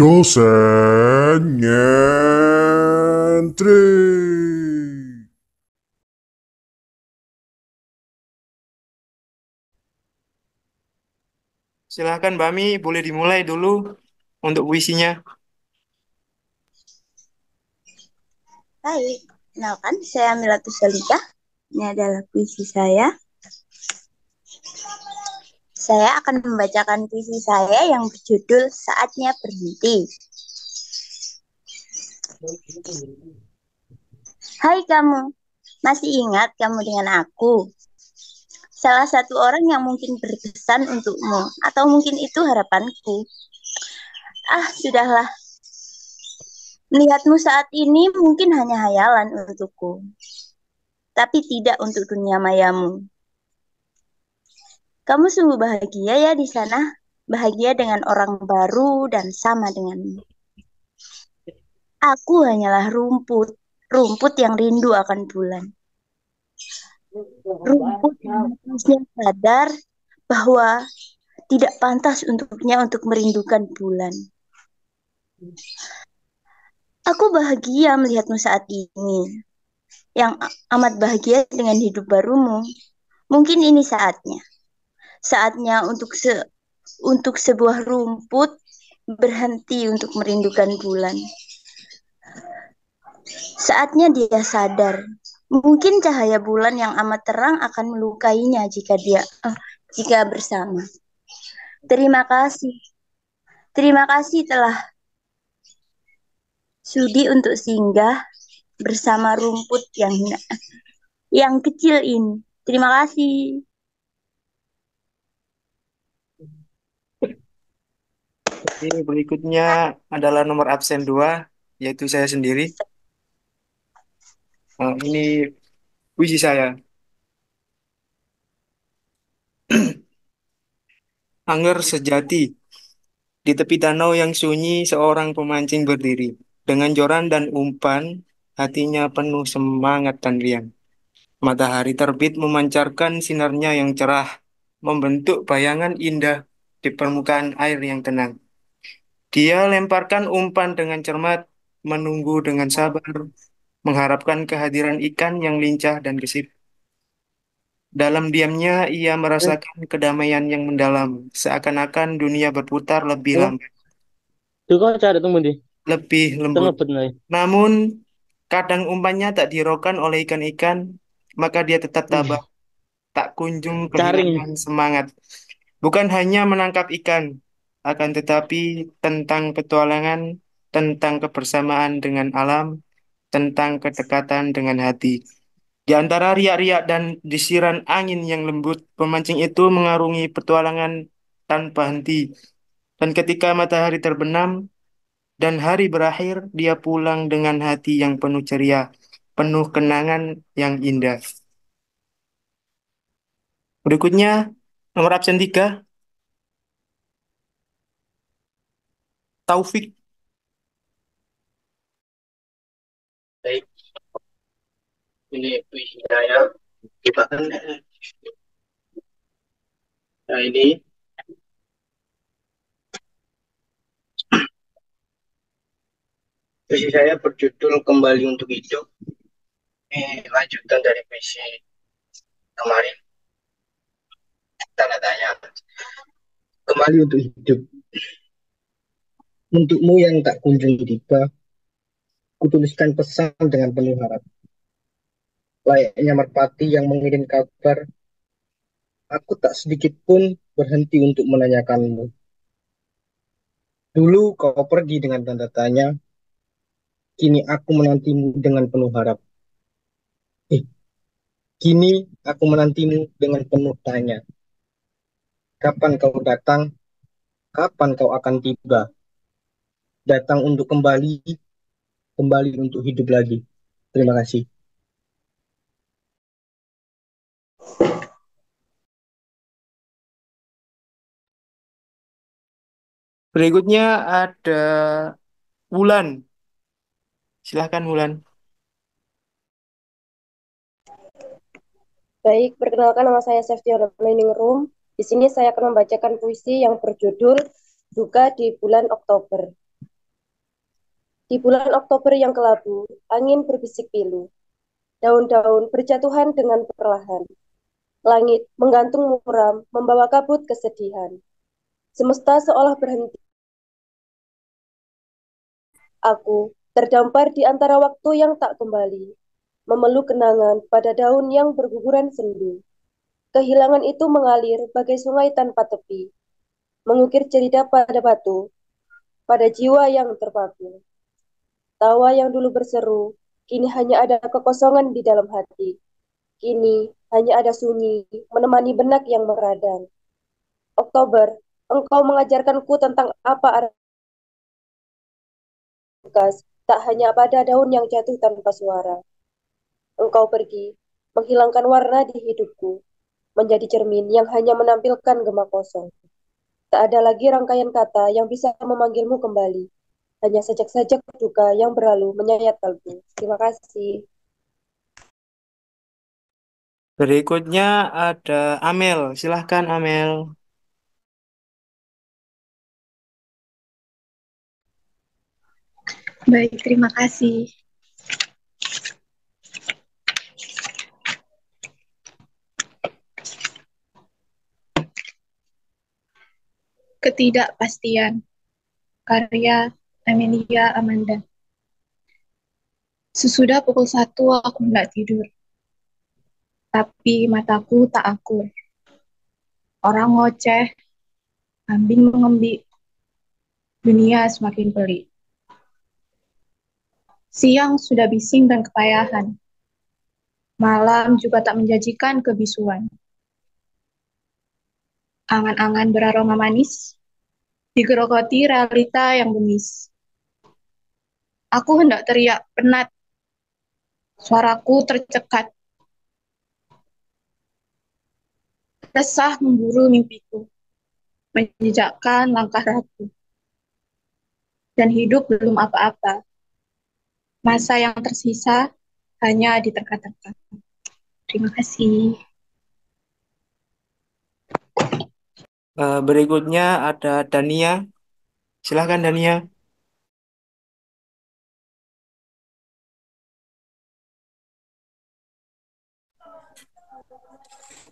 Dosen nyentrik. Silahkan Bami, boleh dimulai dulu untuk puisinya. Baik, kenalkan saya Milatus Salika. Ini adalah puisi saya. Saya akan membacakan puisi saya yang berjudul Saatnya Berhenti. Hai kamu, masih ingat kamu dengan aku? Salah satu orang yang mungkin berkesan untukmu, atau mungkin itu harapanku. Ah, sudahlah. Melihatmu saat ini mungkin hanya hayalan untukku, tapi tidak untuk dunia mayamu. Kamu sungguh bahagia ya di sana, bahagia dengan orang baru dan sama denganmu. Aku hanyalah rumput, rumput yang rindu akan bulan rumput yang sadar bahwa tidak pantas untuknya untuk merindukan bulan. Aku bahagia melihatmu saat ini, yang amat bahagia dengan hidup barumu. Mungkin ini saatnya, saatnya untuk se untuk sebuah rumput berhenti untuk merindukan bulan. Saatnya dia sadar Mungkin cahaya bulan yang amat terang akan melukainya jika dia uh, jika bersama. Terima kasih. Terima kasih telah sudi untuk singgah bersama rumput yang yang kecil ini. Terima kasih. Oke, berikutnya adalah nomor absen 2, yaitu saya sendiri. Nah, ini puisi saya. Angger sejati. Di tepi danau yang sunyi, seorang pemancing berdiri. Dengan joran dan umpan, hatinya penuh semangat dan riang. Matahari terbit memancarkan sinarnya yang cerah, membentuk bayangan indah di permukaan air yang tenang. Dia lemparkan umpan dengan cermat, menunggu dengan sabar, mengharapkan kehadiran ikan yang lincah dan gesit. Dalam diamnya, ia merasakan kedamaian yang mendalam, seakan-akan dunia berputar lebih lambat. Lebih lembut. Namun, kadang umpannya tak dirokan oleh ikan-ikan, maka dia tetap tabah, tak kunjung kehilangan semangat. Bukan hanya menangkap ikan, akan tetapi tentang petualangan, tentang kebersamaan dengan alam, tentang kedekatan dengan hati. Di antara riak-riak dan desiran angin yang lembut, pemancing itu mengarungi petualangan tanpa henti. Dan ketika matahari terbenam dan hari berakhir, dia pulang dengan hati yang penuh ceria, penuh kenangan yang indah. Berikutnya, nomor absen 3. Taufik. Baik. Ini puisi saya nah ini. Puisi saya berjudul kembali untuk hidup. Ini lanjutan dari puisi kemarin. Tanda tanya. Kembali untuk hidup untukmu yang tak kunjung tiba Kutuliskan pesan dengan penuh harap. Layaknya merpati yang mengirim kabar, aku tak sedikit pun berhenti untuk menanyakanmu. Dulu kau pergi dengan tanda tanya, kini aku menantimu dengan penuh harap. Eh, kini aku menantimu dengan penuh tanya. Kapan kau datang? Kapan kau akan tiba? Datang untuk kembali kembali untuk hidup lagi. Terima kasih. Berikutnya ada Wulan. Silahkan Wulan. Baik, perkenalkan nama saya Safety Learning Room. Di sini saya akan membacakan puisi yang berjudul Duka di bulan Oktober. Di bulan Oktober yang kelabu, angin berbisik pilu. Daun-daun berjatuhan dengan perlahan. Langit menggantung muram, membawa kabut kesedihan. Semesta seolah berhenti. Aku terdampar di antara waktu yang tak kembali, memeluk kenangan pada daun yang berguguran sendu. Kehilangan itu mengalir bagai sungai tanpa tepi, mengukir cerita pada batu, pada jiwa yang terpaku. Tawa yang dulu berseru, Kini hanya ada kekosongan di dalam hati. Kini hanya ada sunyi menemani benak yang meradang. Oktober, engkau mengajarkanku tentang apa bekas, tak hanya pada daun yang jatuh tanpa suara. Engkau pergi, menghilangkan warna di hidupku, menjadi cermin yang hanya menampilkan gema kosong. Tak ada lagi rangkaian kata yang bisa memanggilmu kembali hanya sajak-sajak duka yang berlalu menyayat kalbu. Terima kasih. Berikutnya ada Amel. Silahkan Amel. Baik, terima kasih. Ketidakpastian. Karya Amelia Amanda. Sesudah pukul satu aku hendak tidur. Tapi mataku tak akur. Orang ngoceh, kambing mengembik. Dunia semakin pelik. Siang sudah bising dan kepayahan. Malam juga tak menjanjikan kebisuan. Angan-angan beraroma manis, digerogoti realita yang bengis. Aku hendak teriak penat. Suaraku tercekat. Resah memburu mimpiku, menjejakkan langkah ragu. Dan hidup belum apa-apa. Masa yang tersisa hanya di terkata Terima kasih. Uh, berikutnya ada Dania. Silahkan Dania.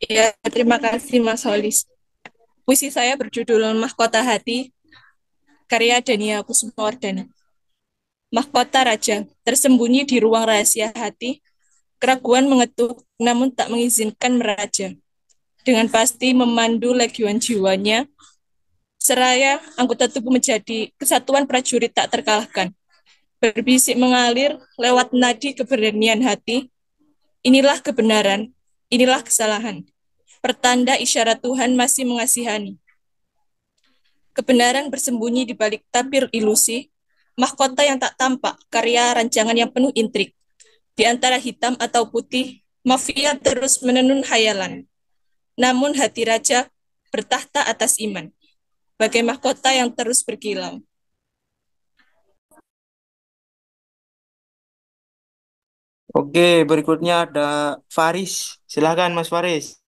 Ya, terima kasih Mas Holis. Puisi saya berjudul Mahkota Hati, karya Dania Kusumawardana. Mahkota Raja, tersembunyi di ruang rahasia hati, keraguan mengetuk namun tak mengizinkan meraja. Dengan pasti memandu legion jiwanya, seraya anggota tubuh menjadi kesatuan prajurit tak terkalahkan. Berbisik mengalir lewat nadi keberanian hati, inilah kebenaran, inilah kesalahan pertanda isyarat Tuhan masih mengasihani. Kebenaran bersembunyi di balik tabir ilusi, mahkota yang tak tampak, karya rancangan yang penuh intrik. Di antara hitam atau putih, mafia terus menenun hayalan. Namun hati raja bertahta atas iman, bagai mahkota yang terus berkilau. Oke, berikutnya ada Faris. Silahkan Mas Faris.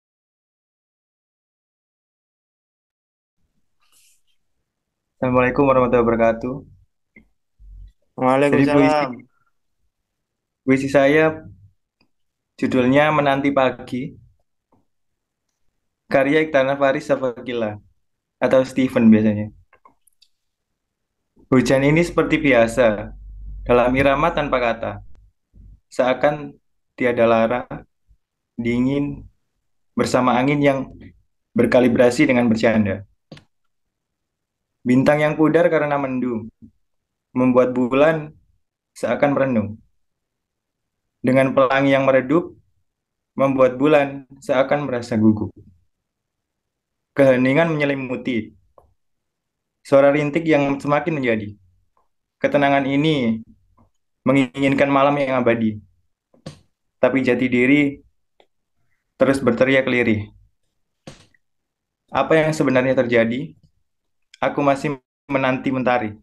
Assalamualaikum warahmatullahi wabarakatuh. Waalaikumsalam. puisi, puisi saya judulnya Menanti Pagi. Karya Iktana Faris Safakila atau Steven biasanya. Hujan ini seperti biasa, dalam irama tanpa kata. Seakan tiada lara, dingin, bersama angin yang berkalibrasi dengan bercanda. Bintang yang pudar karena mendung, membuat bulan seakan merenung. Dengan pelangi yang meredup, membuat bulan seakan merasa gugup. Keheningan menyelimuti, suara rintik yang semakin menjadi. Ketenangan ini menginginkan malam yang abadi. Tapi jati diri terus berteriak lirih. Apa yang sebenarnya terjadi? Aku masih menanti mentari.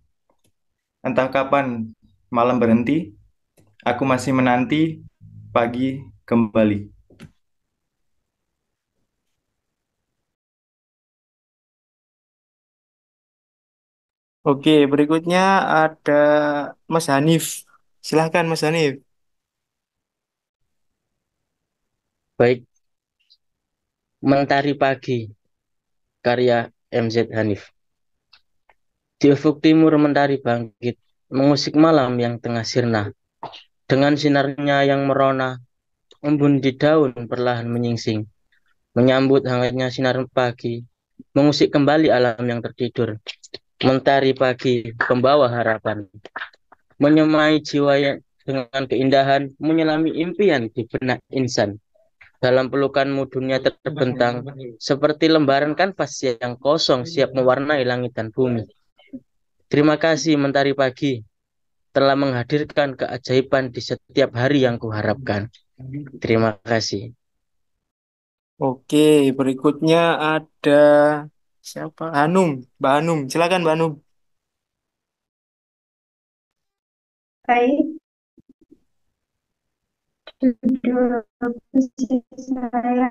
Entah kapan malam berhenti, aku masih menanti pagi kembali. Oke, berikutnya ada Mas Hanif. Silahkan Mas Hanif. Baik, Mentari Pagi, karya MZ Hanif. Di ufuk timur mentari bangkit, mengusik malam yang tengah sirna. Dengan sinarnya yang merona, embun di daun perlahan menyingsing. Menyambut hangatnya sinar pagi, mengusik kembali alam yang tertidur. Mentari pagi, pembawa harapan. Menyemai jiwa yang dengan keindahan, menyelami impian di benak insan. Dalam pelukanmu dunia terbentang, seperti lembaran kanvas yang kosong siap mewarnai langit dan bumi. Terima kasih Mentari Pagi telah menghadirkan keajaiban di setiap hari yang kuharapkan. Terima kasih. Oke, berikutnya ada siapa? Hanum, Mbak Hanum. Silakan Mbak Hanum. Judul saya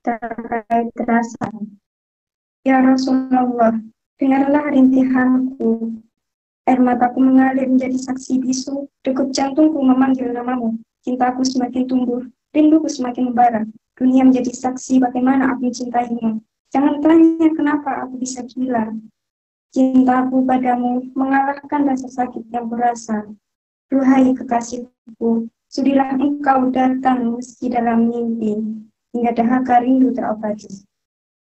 terkait rasa. Ya Rasulullah, dengarlah rintihanku. Air mataku mengalir menjadi saksi bisu, degup jantungku memanggil namamu. Cintaku semakin tumbuh, rinduku semakin membara. Dunia menjadi saksi bagaimana aku mencintaimu. Jangan tanya kenapa aku bisa gila. Cintaku padamu mengalahkan rasa sakit yang berasa. Duhai kekasihku, sudilah engkau datang meski dalam mimpi, hingga dahaga rindu terobati.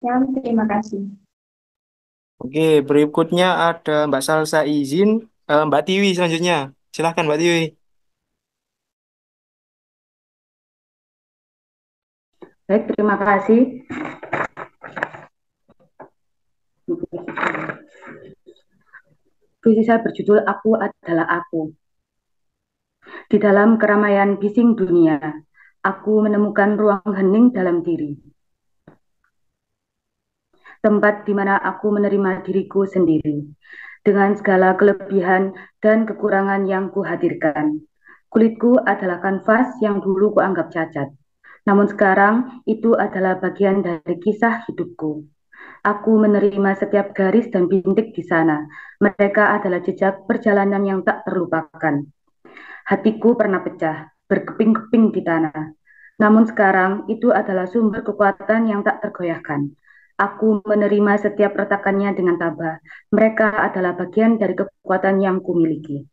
Ya, terima kasih. Oke, berikutnya ada Mbak Salsa izin, uh, Mbak Tiwi selanjutnya. Silahkan Mbak Tiwi. Baik, terima kasih. Puisi saya berjudul Aku Adalah Aku. Di dalam keramaian bising dunia, aku menemukan ruang hening dalam diri tempat di mana aku menerima diriku sendiri, dengan segala kelebihan dan kekurangan yang kuhadirkan. Kulitku adalah kanvas yang dulu kuanggap cacat, namun sekarang itu adalah bagian dari kisah hidupku. Aku menerima setiap garis dan bintik di sana. Mereka adalah jejak perjalanan yang tak terlupakan. Hatiku pernah pecah, berkeping-keping di tanah. Namun sekarang itu adalah sumber kekuatan yang tak tergoyahkan. Aku menerima setiap retakannya dengan tabah. Mereka adalah bagian dari kekuatan yang kumiliki.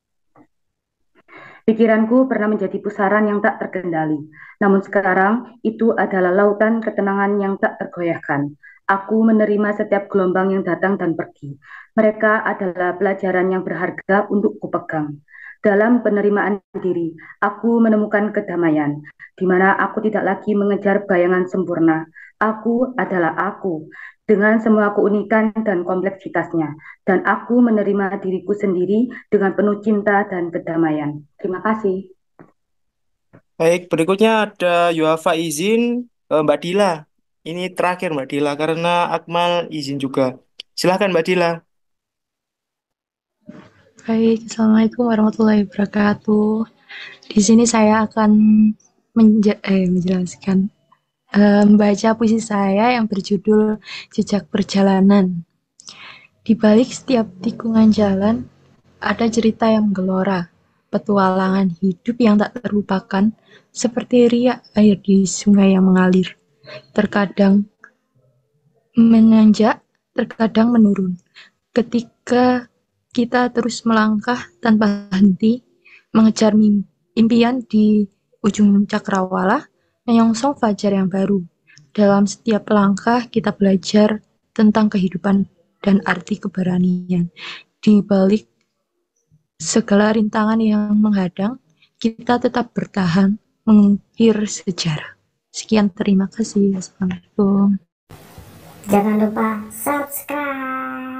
Pikiranku pernah menjadi pusaran yang tak terkendali, namun sekarang itu adalah lautan ketenangan yang tak tergoyahkan. Aku menerima setiap gelombang yang datang dan pergi. Mereka adalah pelajaran yang berharga untuk kupegang. Dalam penerimaan diri, aku menemukan kedamaian, di mana aku tidak lagi mengejar bayangan sempurna, Aku adalah aku dengan semua keunikan dan kompleksitasnya, dan aku menerima diriku sendiri dengan penuh cinta dan kedamaian. Terima kasih. Baik, berikutnya ada Yuafa izin eh, Mbak Dila. Ini terakhir Mbak Dila karena Akmal izin juga. Silahkan Mbak Dila. Baik, Assalamualaikum warahmatullahi wabarakatuh. Di sini saya akan menje eh, menjelaskan membaca puisi saya yang berjudul Jejak Perjalanan. Di balik setiap tikungan jalan, ada cerita yang menggelora, petualangan hidup yang tak terlupakan, seperti riak air di sungai yang mengalir. Terkadang menanjak, terkadang menurun. Ketika kita terus melangkah tanpa henti, mengejar impian di ujung cakrawala, menyongsong fajar yang baru. Dalam setiap langkah kita belajar tentang kehidupan dan arti keberanian. Di balik segala rintangan yang menghadang, kita tetap bertahan mengukir sejarah. Sekian terima kasih. Assalamualaikum. Jangan lupa subscribe.